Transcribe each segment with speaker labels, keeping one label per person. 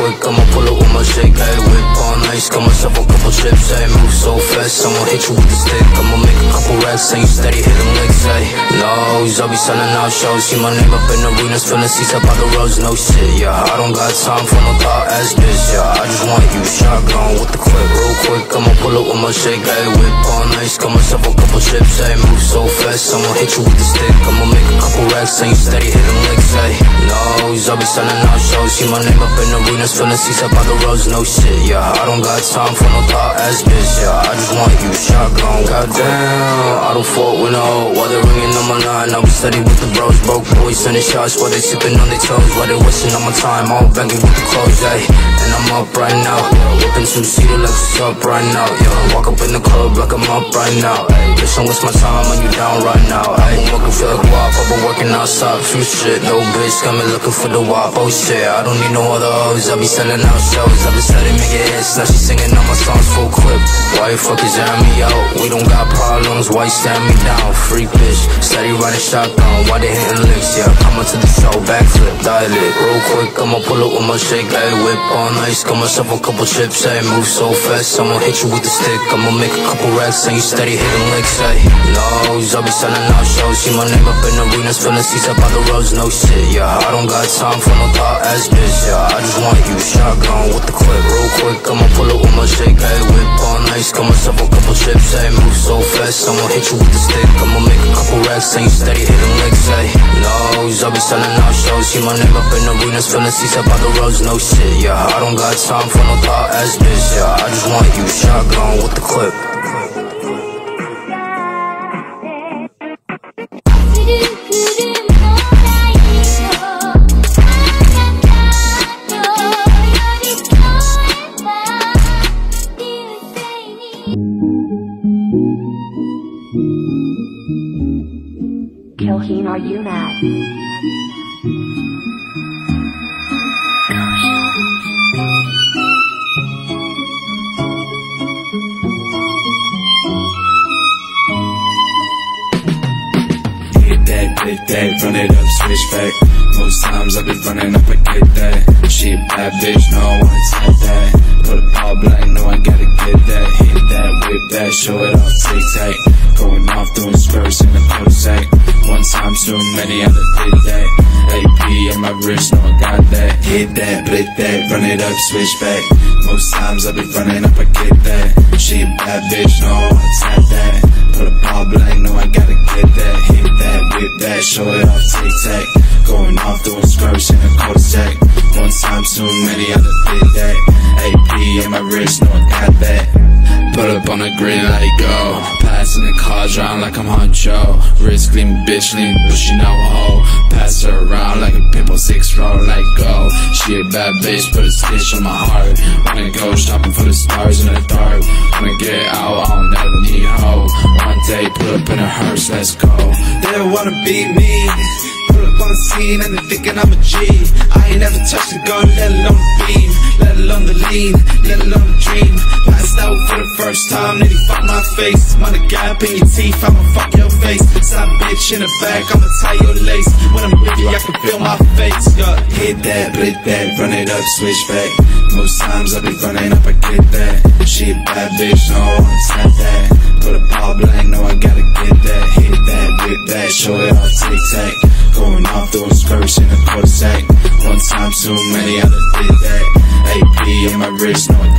Speaker 1: quick, I'ma pull up with my shake, hey, whip on ice, got myself a couple chips, hey, move so fast, I'ma hit you with the stick, I'ma make a couple racks, and you steady hit them licks, hey, nose, I'll be selling out shows, see my name up in arenas, filling seats up by the roads, no shit, yeah, I don't got time for no thought ass bitch, yeah, I just want you shotgun with the clip, real quick, I'ma pull up with my shake, hey, whip on ice, got myself a couple chips, hey, move so fast, I'ma hit you with the stick, I'ma make a couple racks, and you steady hit them licks, hey, nose, I'll be selling out shows, see my name up in arenas, filling seats up by the roads, no shit, yeah, I don't got time for no thought ass bitch, yeah, I just want you shotgun, goddamn, I don't fuck with no, while they ringing on my line, I was steady with the bros, broke boys, sending shots. While they sipping on their toes, while they wasting all my time, all banging with the clothes, ayy, and I'm up right now, whipping two-seater like what's up right now, walk up in the club like I'm up right now, ayy, bitch, don't waste my time when you down right now, ayy, I'm looking for the guap, I've been working outside, few shit, no bitch, me looking for the wop, oh shit, I don't need no other hoes, I be selling out shows, I be selling making hits, now she singing all my songs full clip, why you fuckers jam me out, we don't got problems, why you stand me down, freak bitch, steady riding shotgun, why they hitting licks, yeah, coming to the show, backflip, dial it, real quick, I'ma pull up with my shake, ayy, whip on ice, got myself a couple chips, ayy, move so fast, I'ma hit you with the stick, I'ma make a couple racks, and you steady hitting licks, ayy, no, I'll be selling out shows, see my name up in arenas, filling seats up by the roads, no shit, yeah, I don't got time for no thought ass bitch, yeah, I just want you shotgun with the clip, real quick, I'ma pull up with my shake, ayy, whip on ice, got myself a couple chips, ayy, move so fast, I'ma hit you with the stick, I'ma make a couple racks, and you steady hitting licks, ayy, nose, I'll be selling out shows, see my name up in arenas, filling seats up by the roads, no shit, yeah, I don't got time for no thought ass bitch, yeah, I just want you shotgun with the clip.
Speaker 2: You mad?
Speaker 3: Hit that, run it up, switch back. Most times I be running up, I get that. She a bad bitch, no, I wanna tap that. Put a ball blank, no, I gotta get that. Hit that, whip that, show it off, tic tac. Going off, doing spurs in the cul-de-sac. One time too many, other did that. AP in my wrist, no, I got that. Hit that, blit that, run it up, switch back. Most times I be running up, I get that. She a bad bitch, no, I tap that. Put a ball blank, no, I gotta get that. Hit that, whip that, show it off, tic tac. Going off, doing skirts in the cul-de-sac. One time too many, other did that. AP in my wrist, no, I got that. Put up on the green, it go. Passing the cars round like I'm Huncho. Wrist gleam, bitch lean, she no hoe. Pass her around like a pimple six roll, like go. She a bad bitch, put a stitch on my heart. Wanna go shopping for the stars in the dark. Wanna get out, I don't never need hoe. One day, pull up in a hearse, let's go. They wanna beat me. Up on the scene and they thinking I'm a G. I ain't never touched a gun, let alone the beam, let alone the lean, let alone the dream. Passed out for the first time, then he fuck my face. Money gap in your teeth, I'ma fuck your face. Side bitch in the back, I'ma tie your lace. When I'm you, I can feel my face. Yeah, hit that, blit that, run it up, switch back. Most times I be running up, I get that. She a bad bitch, no, I wanna tap that. Put a ball blank, no, I gotta get that. Hit that, whip that, show it off, tic tac. Going off, doing skirts in the cul-de-sac. One time too many, I done did that. AP in my wrist, no.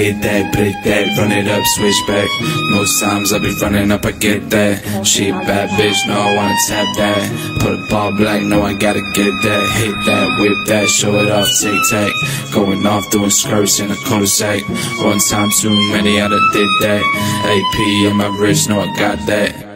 Speaker 3: Hit that, blit that, run it up, switch back. Most times I be running up, I get that. She a bad bitch, no, I wanna tap that. Put a ball black, no, I gotta get that. Hit that, whip that, show it off, tic tac. Going off, doing skirts in the cul-de-sac. One time too many, I done did that. AP in my wrist, no, I got that.